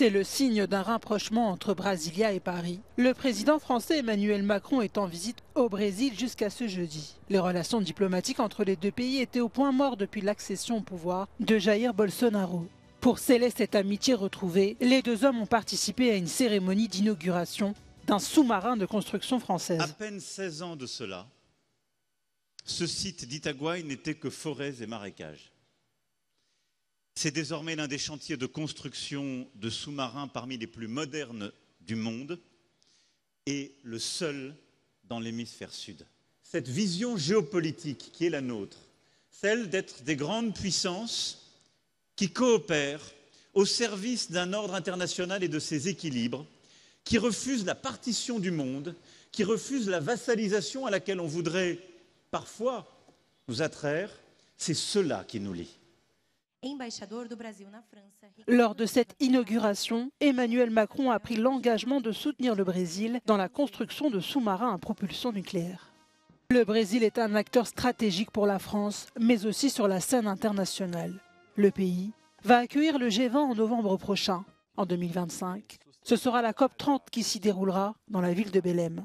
C'est le signe d'un rapprochement entre Brasilia et Paris. Le président français Emmanuel Macron est en visite au Brésil jusqu'à ce jeudi. Les relations diplomatiques entre les deux pays étaient au point mort depuis l'accession au pouvoir de Jair Bolsonaro. Pour sceller cette amitié retrouvée, les deux hommes ont participé à une cérémonie d'inauguration d'un sous-marin de construction française. À peine 16 ans de cela, ce site d'Itaguaï n'était que forêts et marécages. C'est désormais l'un des chantiers de construction de sous-marins parmi les plus modernes du monde et le seul dans l'hémisphère sud. Cette vision géopolitique qui est la nôtre, celle d'être des grandes puissances qui coopèrent au service d'un ordre international et de ses équilibres, qui refusent la partition du monde, qui refusent la vassalisation à laquelle on voudrait parfois nous attraire, c'est cela qui nous lie. Lors de cette inauguration, Emmanuel Macron a pris l'engagement de soutenir le Brésil dans la construction de sous-marins à propulsion nucléaire. Le Brésil est un acteur stratégique pour la France, mais aussi sur la scène internationale. Le pays va accueillir le G20 en novembre prochain, en 2025. Ce sera la COP 30 qui s'y déroulera dans la ville de Belém.